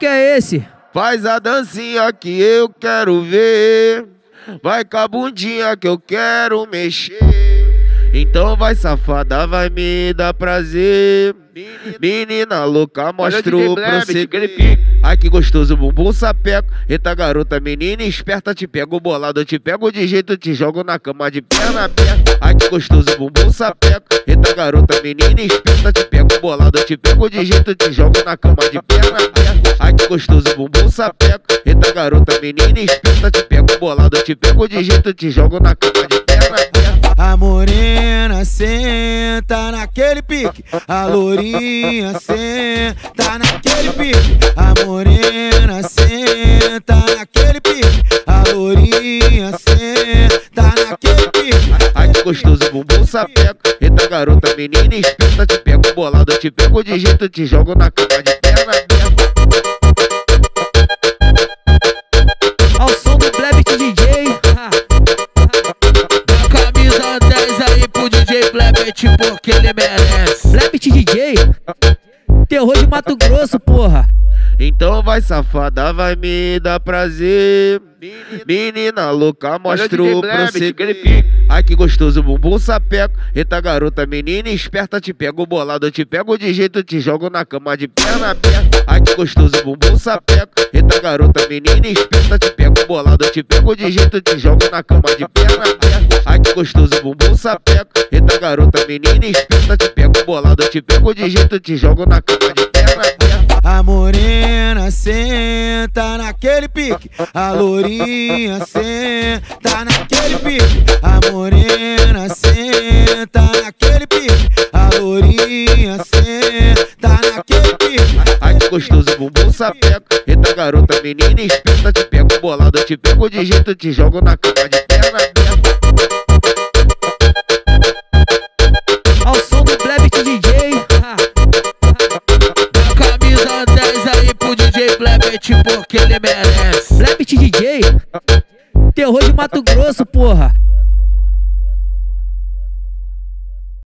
que é esse? Faz a dancinha que eu quero ver. Vai com a bundinha que eu quero mexer. Então vai safada, vai me dar prazer. Menina louca, mostra o proceder. Ai que gostoso, bumbum sapeco. Eita garota, menina esperta, te pego bolado, te pego de jeito, te jogo na cama de perna aberta. Ai que gostoso, bumbum sapeco. Eita garota, menina esperta, te pego bolado, te pego de jeito, te jogo na cama de perna aberta. Gostoso, bumbum sapeco. Eita garota, menina esperta, te pego bolado, te pego de jeito, te jogo na cama de perna aberta. A morena senta naquele pique, a lourinha senta naquele pique, a morena senta naquele pique, a lourinha senta naquele pique. Ai que gostoso, bumbum sapeco. Eita garota, menina esperta, te pego bolado, te pego de jeito, te jogo na cama DJ Blebet porque ele merece. Blebit DJ. Terror de Mato Grosso, porra. Então vai safada, vai me dar prazer. Menina louca, mostra o proceder. Ai que gostoso, bumbum sapeco. Eita garota, menina esperta, te pego bolado, te pego de jeito, te jogo na cama de perna aberta. Ai que gostoso, bumbum sapeco. Eita garota, menina esperta, te pego bolado, te pego de jeito, te jogo na cama de perna aberta. Gostoso, bumbum sapeco. Eita garota, menina esperta, te pego bolado, te pego de jeito, te jogo na cama de perna aberta. A morena senta naquele pique, a lourinha senta naquele pique, a morena senta naquele pique, a lourinha senta naquele pique. Ai que gostoso, bumbum sapeco. Eita garota, menina esperta, te pego bolado, te pego de jeito, te jogo na cama de Blebet porque ele merece. Blebit DJ. Terror de Mato Grosso, porra.